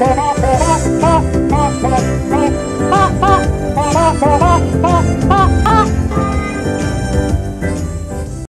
Come on.